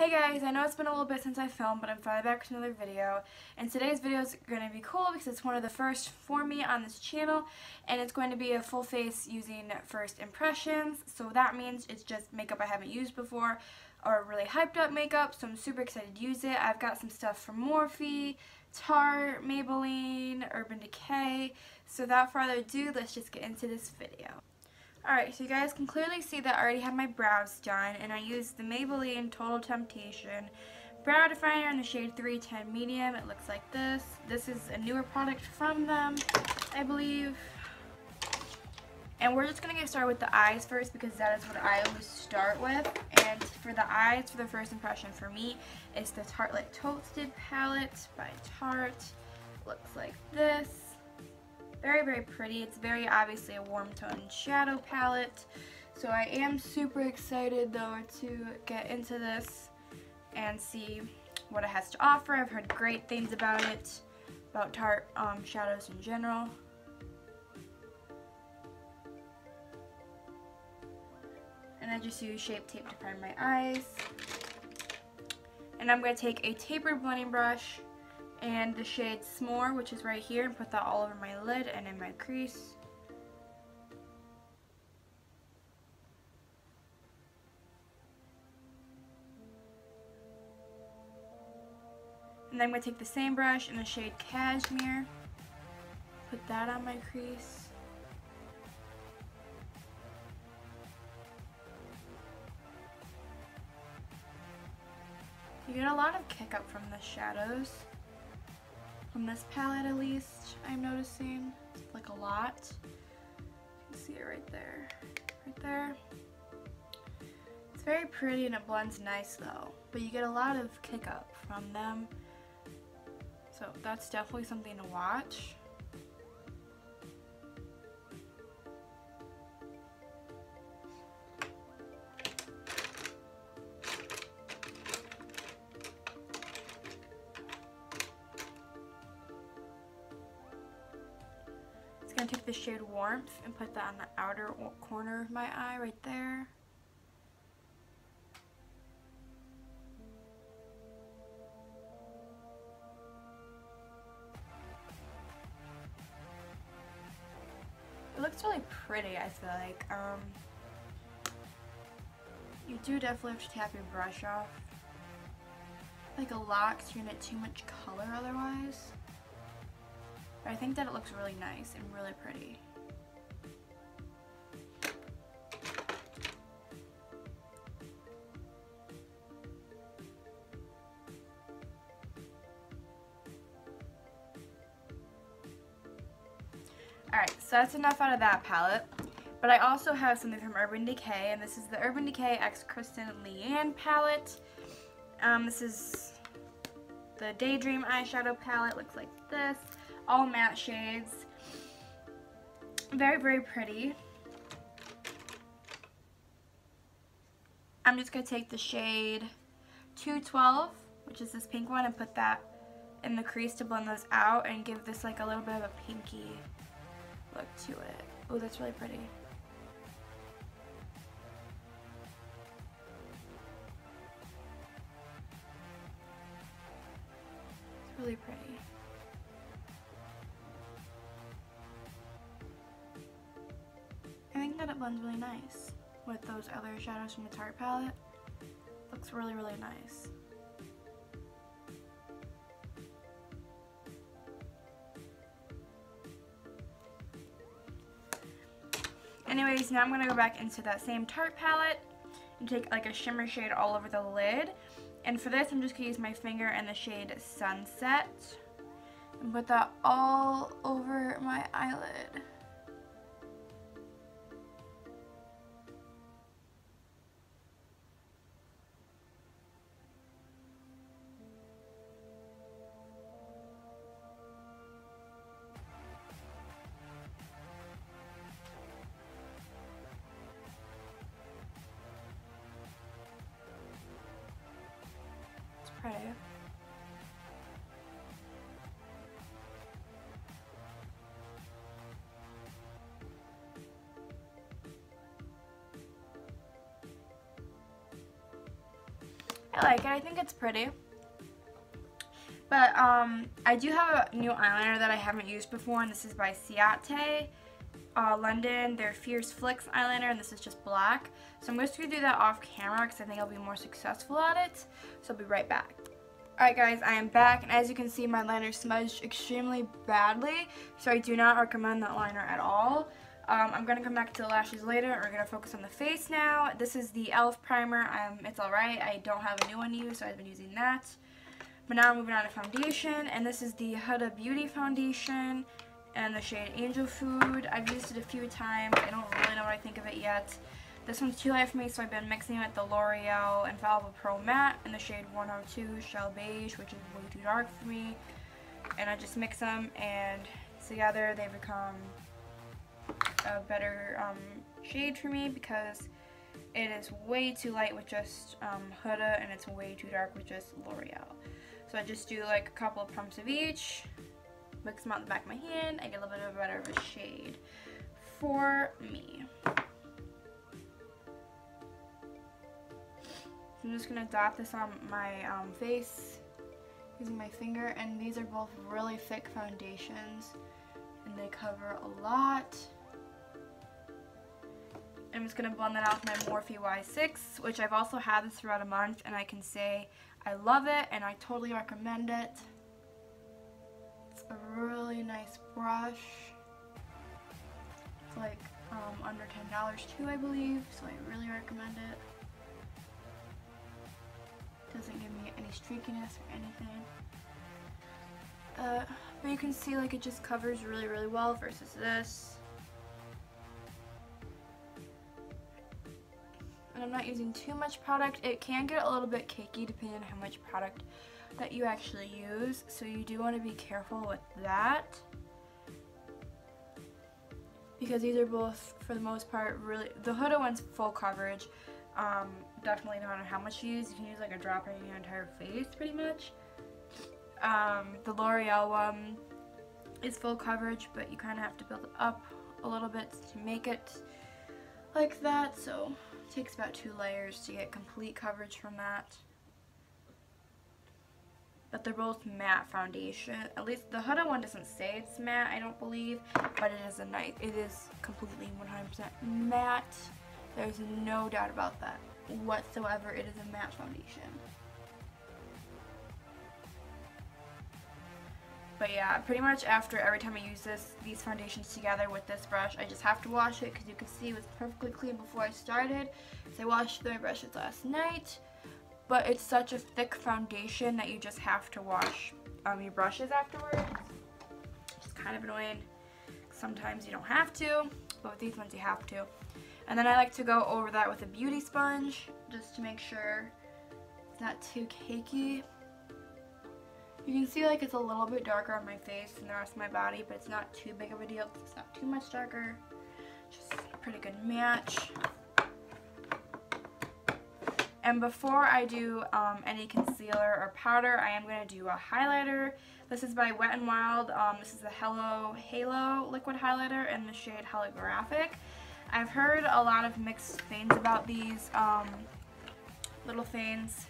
Hey guys, I know it's been a little bit since I filmed, but I'm finally back with another video. And today's video is going to be cool because it's one of the first for me on this channel. And it's going to be a full face using first impressions. So that means it's just makeup I haven't used before or really hyped up makeup. So I'm super excited to use it. I've got some stuff from Morphe, Tarte, Maybelline, Urban Decay. So without further ado, let's just get into this video. Alright, so you guys can clearly see that I already have my brows done, and I used the Maybelline Total Temptation Brow Definer in the shade 310 Medium. It looks like this. This is a newer product from them, I believe. And we're just going to get started with the eyes first because that is what I always start with. And for the eyes, for the first impression for me, it's the Tartelette Toasted Palette by Tarte. Looks like this. Very, very pretty. It's very obviously a warm tone shadow palette. So I am super excited though to get into this and see what it has to offer. I've heard great things about it, about Tarte um, shadows in general. And I just use Shape Tape to prime my eyes. And I'm going to take a tapered blending brush and the shade S'more, which is right here, and put that all over my lid and in my crease. And then I'm going to take the same brush in the shade Cashmere, put that on my crease. You get a lot of kick up from the shadows. This palette at least, I'm noticing. like a lot. You can see it right there. Right there. It's very pretty and it blends nice though. But you get a lot of kick up from them. So that's definitely something to watch. The shade Warmth and put that on the outer corner of my eye right there. It looks really pretty, I feel like. Um, you do definitely have to tap your brush off. Like a lot because you're going to get too much color otherwise. But I think that it looks really nice and really pretty. Alright, so that's enough out of that palette. But I also have something from Urban Decay, and this is the Urban Decay X Kristen Leanne palette. Um, this is the Daydream eyeshadow palette, looks like this all matte shades. Very, very pretty. I'm just going to take the shade 212, which is this pink one, and put that in the crease to blend those out and give this like a little bit of a pinky look to it. Oh, that's really pretty. It's really pretty. Blends really nice with those other shadows from the Tarte palette. Looks really, really nice. Anyways, now I'm going to go back into that same Tarte palette and take like a shimmer shade all over the lid. And for this, I'm just going to use my finger and the shade Sunset and put that all over my eyelid. Like it. I think it's pretty. But um, I do have a new eyeliner that I haven't used before, and this is by Ciate uh, London, their Fierce Flicks eyeliner, and this is just black. So I'm just going to do that off camera because I think I'll be more successful at it. So I'll be right back. Alright guys, I am back, and as you can see, my liner smudged extremely badly, so I do not recommend that liner at all. Um, I'm going to come back to the lashes later. We're going to focus on the face now. This is the e.l.f. primer. Um, it's alright. I don't have a new one to use, so I've been using that. But now I'm moving on to foundation, and this is the Huda Beauty Foundation and the shade Angel Food. I've used it a few times. I don't really know what I think of it yet. This one's too light for me, so I've been mixing it with the L'Oreal Infallible Pro Matte in the shade 102 Shell Beige, which is way too dark for me. And I just mix them, and together they become a better um, shade for me because it is way too light with just um, Huda and it's way too dark with just L'Oreal. So I just do like a couple of pumps of each, mix them out the back of my hand, I get a little bit of a better of a shade for me. I'm just going to dot this on my um, face using my finger and these are both really thick foundations and they cover a lot. I'm just going to blend that out with my Morphe Y6, which I've also had this throughout a month, and I can say I love it, and I totally recommend it. It's a really nice brush. It's like um, under $10 too, I believe, so I really recommend it. Doesn't give me any streakiness or anything. Uh, but you can see like it just covers really, really well versus this. I'm not using too much product. It can get a little bit cakey depending on how much product that you actually use, so you do want to be careful with that. Because these are both, for the most part, really, the Huda one's full coverage. Um, definitely no matter how much you use, you can use like a drop on your entire face pretty much. Um, the L'Oreal one is full coverage, but you kind of have to build it up a little bit to make it like that, so takes about two layers to get complete coverage from that. But they're both matte foundation. At least the Huda one doesn't say it's matte, I don't believe. But it is a nice, it is completely 100% matte. There's no doubt about that whatsoever. It is a matte foundation. But yeah, pretty much after every time I use this, these foundations together with this brush, I just have to wash it because you can see it was perfectly clean before I started. So I washed my brushes last night. But it's such a thick foundation that you just have to wash um, your brushes afterwards. It's kind of annoying. Sometimes you don't have to, but with these ones you have to. And then I like to go over that with a beauty sponge just to make sure it's not too cakey. You can see like it's a little bit darker on my face than the rest of my body, but it's not too big of a deal it's not too much darker. Just a pretty good match. And before I do um, any concealer or powder, I am going to do a highlighter. This is by Wet n Wild. Um, this is the Hello Halo liquid highlighter in the shade Holographic. I've heard a lot of mixed things about these um, little things.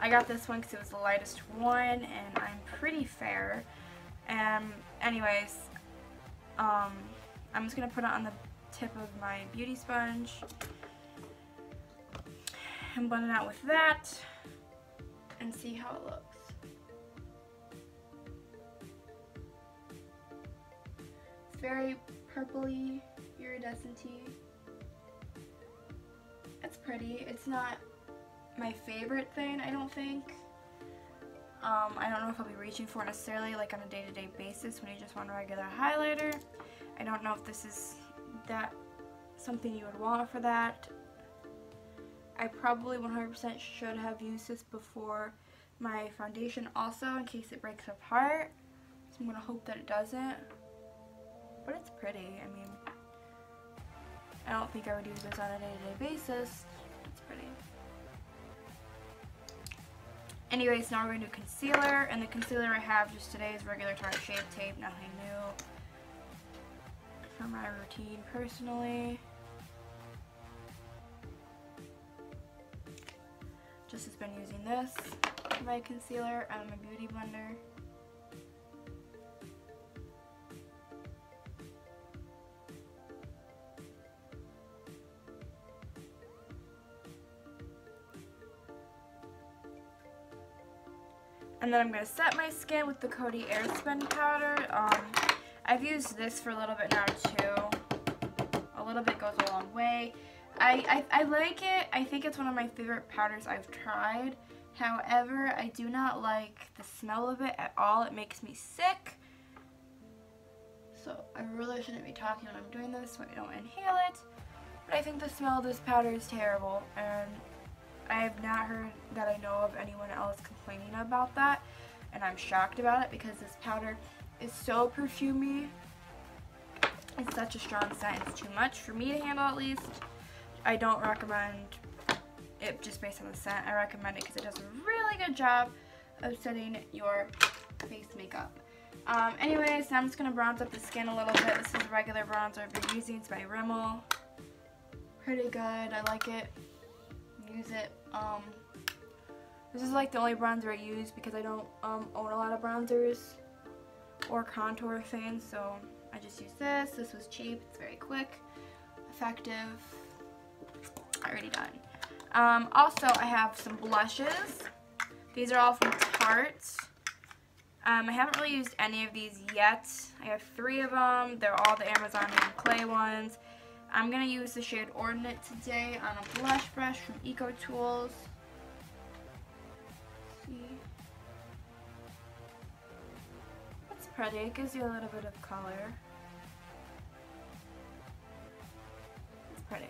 I got this one because it was the lightest one, and I'm pretty fair. And anyways, um, I'm just going to put it on the tip of my beauty sponge and blend it out with that and see how it looks. It's very purpley, iridescent-y. It's pretty. It's not my favorite thing, I don't think. Um, I don't know if I'll be reaching for it necessarily like on a day-to-day -day basis when you just want a regular highlighter. I don't know if this is that something you would want for that. I probably 100% should have used this before my foundation also in case it breaks apart. So I'm going to hope that it doesn't. But it's pretty. I mean, I don't think I would use this on a day-to-day -day basis. It's pretty. Anyways, now we're going to do concealer. And the concealer I have just today is regular Tarte Shape Tape, nothing new. For my routine personally. just has been using this my concealer and my beauty blender. And then I'm going to set my skin with the Coty Airspun powder. Um, I've used this for a little bit now too. A little bit goes a long way. I, I, I like it. I think it's one of my favorite powders I've tried. However, I do not like the smell of it at all. It makes me sick. So I really shouldn't be talking when I'm doing this so I don't inhale it. But I think the smell of this powder is terrible. And I have not heard that I know of anyone else complaining about that. And I'm shocked about it because this powder is so perfumey. It's such a strong scent. It's too much for me to handle at least. I don't recommend it just based on the scent. I recommend it because it does a really good job of setting your face makeup. Um, anyways, now I'm just going to bronze up the skin a little bit. This is a regular bronzer I've been using. It's by Rimmel. Pretty good. I like it. Use it. Um, this is like the only bronzer I use because I don't um, own a lot of bronzers or contour things. So I just use this. This was cheap. It's very quick, effective. I already done. Um, also, I have some blushes. These are all from Tarte. Um, I haven't really used any of these yet. I have three of them. They're all the Amazon Clay ones. I'm going to use the shade Ordinate today on a blush brush from Eco Tools. See? It's pretty. It gives you a little bit of color. It's pretty.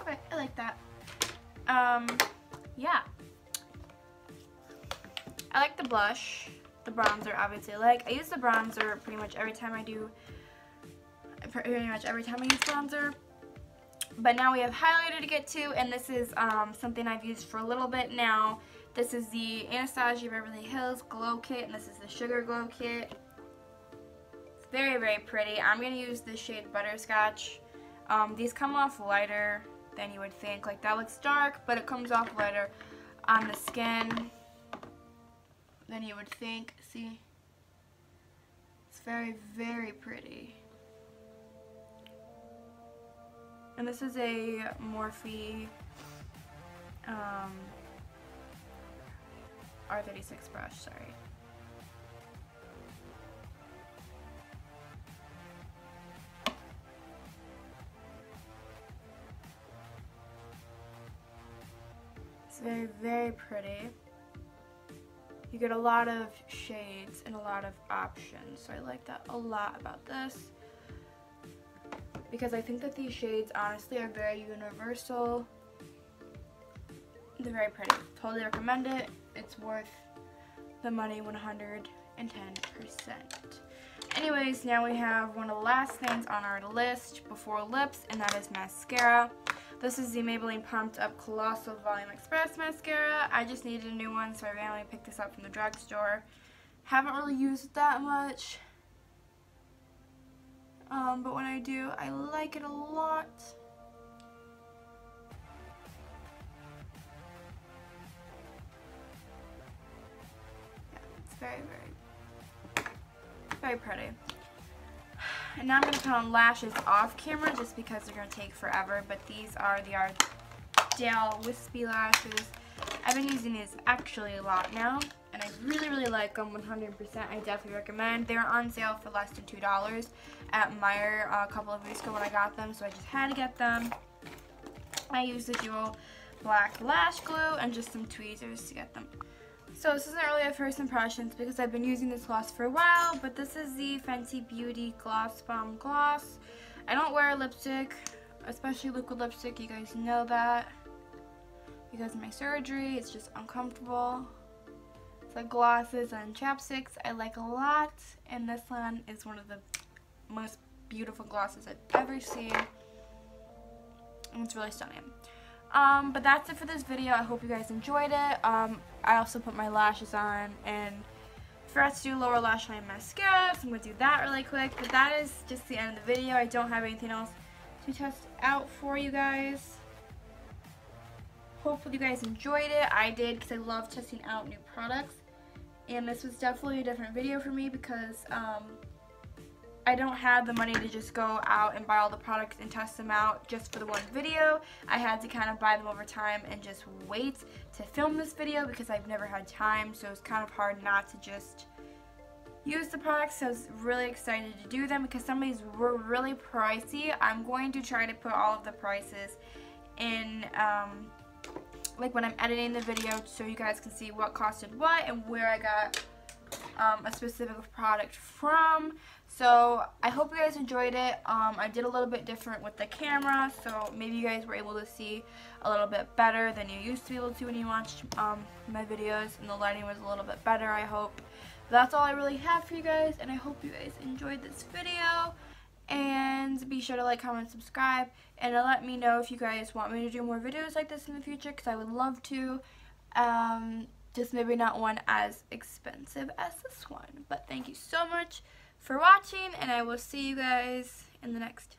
Okay, I like that. Um, yeah. I like the blush. The bronzer, obviously. Like, I use the bronzer pretty much every time I do, pretty much every time I use bronzer. But now we have highlighter to get to, and this is um, something I've used for a little bit now. This is the Anastasia Beverly Hills Glow Kit, and this is the Sugar Glow Kit. It's very, very pretty. I'm going to use the shade Butterscotch. Um, these come off lighter than you would think. Like that looks dark, but it comes off lighter on the skin than you would think. See? It's very, very pretty. And this is a Morphe um, R36 brush, sorry. It's very, very pretty. You get a lot of shades and a lot of options. So I like that a lot about this. Because I think that these shades honestly are very universal. They're very pretty. Totally recommend it. It's worth the money 110%. Anyways, now we have one of the last things on our list before lips, and that is mascara. This is the Maybelline Pumped Up Colossal Volume Express Mascara. I just needed a new one, so I randomly picked this up from the drugstore. Haven't really used it that much. Um, but when I do, I like it a lot. Yeah, it's very, very, very pretty. And now I'm going to put on lashes off camera just because they're going to take forever. But these are the Ardell Wispy Lashes. I've been using these actually a lot now. I really, really like them 100%. I definitely recommend. They were on sale for less than $2 at Meijer uh, a couple of weeks ago when I got them. So I just had to get them. I used the dual black lash glue and just some tweezers to get them so this isn't really a first impressions because I've been using this gloss for a while, but this is the Fenty Beauty Gloss Bomb Gloss. I don't wear lipstick, especially liquid lipstick, you guys know that. Because of my surgery, it's just uncomfortable. So glosses and chapsticks I like a lot, and this one is one of the most beautiful glosses I've ever seen. And it's really stunning. Um, but that's it for this video. I hope you guys enjoyed it. Um, I also put my lashes on and forgot to do lower lash line mascara, so I'm going to do that really quick. But that is just the end of the video. I don't have anything else to test out for you guys. hopefully you guys enjoyed it. I did because I love testing out new products. And this was definitely a different video for me because um, I don't have the money to just go out and buy all the products and test them out just for the one video. I had to kind of buy them over time and just wait to film this video because I've never had time. So it's kind of hard not to just use the products. So I was really excited to do them because some of these were really pricey. I'm going to try to put all of the prices in um, like when I'm editing the video so you guys can see what costed what and where I got um, a specific product from. So I hope you guys enjoyed it. Um, I did a little bit different with the camera, so maybe you guys were able to see a little bit better than you used to be able to when you watched um, my videos, and the lighting was a little bit better, I hope. That's all I really have for you guys, and I hope you guys enjoyed this video. And be sure to like, comment, subscribe, and let me know if you guys want me to do more videos like this in the future, because I would love to. Um, just maybe not one as expensive as this one. But thank you so much for watching, and I will see you guys in the next.